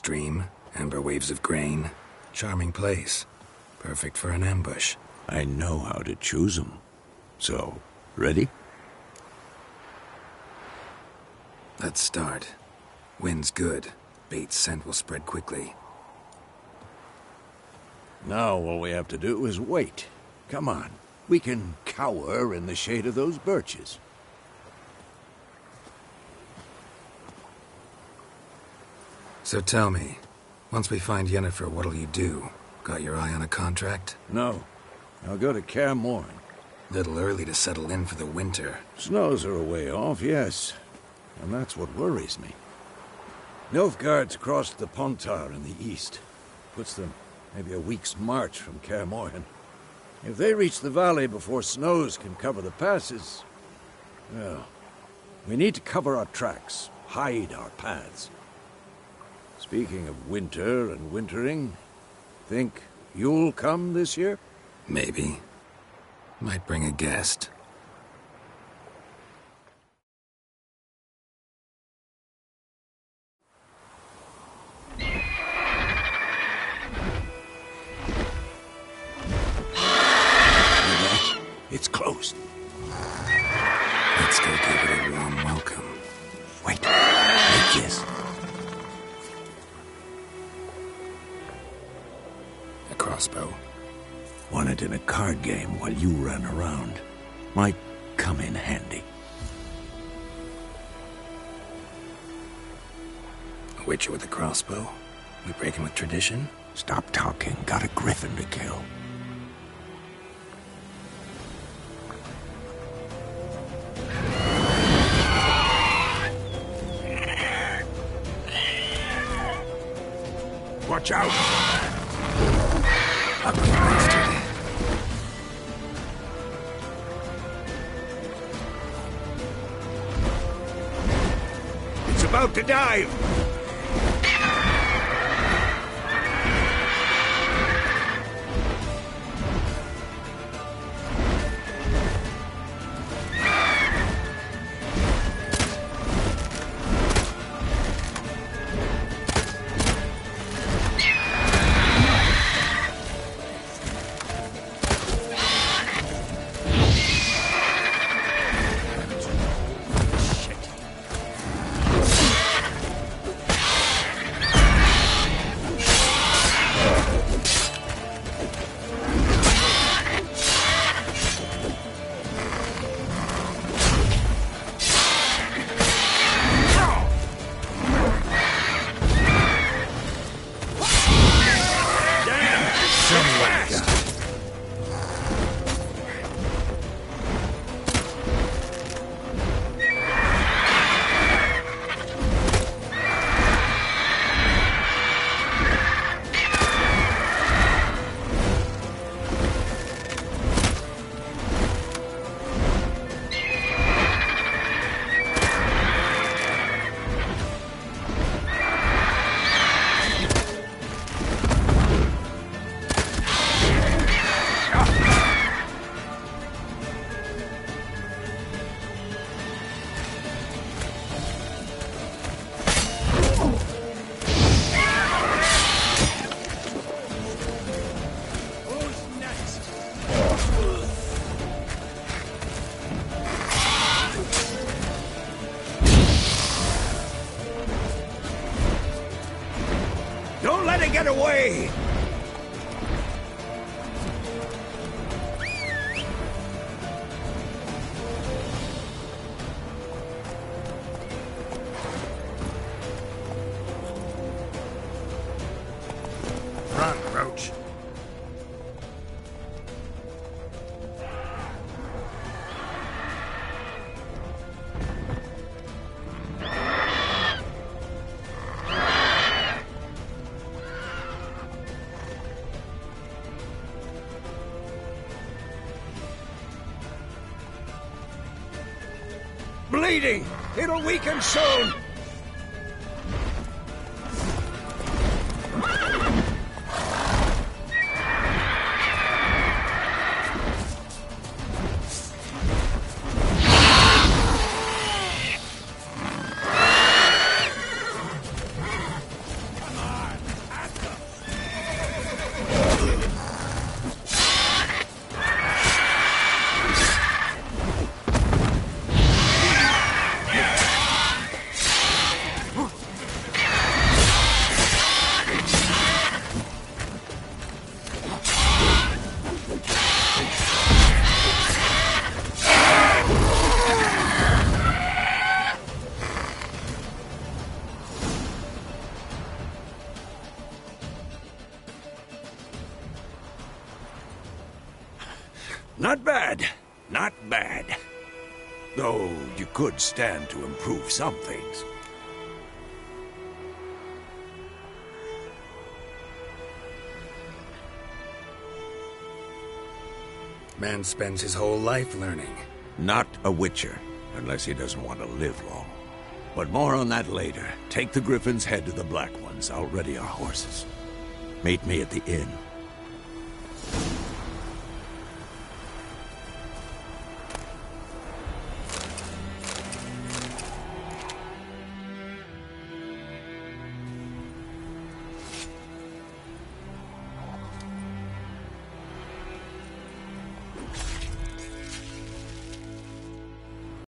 stream, amber waves of grain. Charming place. Perfect for an ambush. I know how to choose 'em. So, ready? Let's start. Wind's good. Bait's scent will spread quickly. Now all we have to do is wait. Come on. We can cower in the shade of those birches. So tell me, once we find Yennefer, what'll you do? Got your eye on a contract? No. I'll go to Kaer Little early to settle in for the winter. Snows are a way off, yes. And that's what worries me. Nilfgaard's crossed the Pontar in the east. Puts them maybe a week's march from Kaer If they reach the valley before snows can cover the passes, well, we need to cover our tracks, hide our paths. Speaking of winter and wintering, think you'll come this year? Maybe. Might bring a guest. It's closed. Let's go give it a warm welcome. Wait. This. Crossbow. Won it in a card game while you ran around. Might come in handy. A witcher with a crossbow? We breaking with tradition? Stop talking. Got a griffin to kill. Watch out! It's about to dive! Get away! Bleeding! It'll weaken soon! Not bad. Not bad. Though you could stand to improve some things. Man spends his whole life learning. Not a Witcher, unless he doesn't want to live long. But more on that later. Take the Griffin's head to the Black Ones. I'll ready our horses. Meet me at the inn.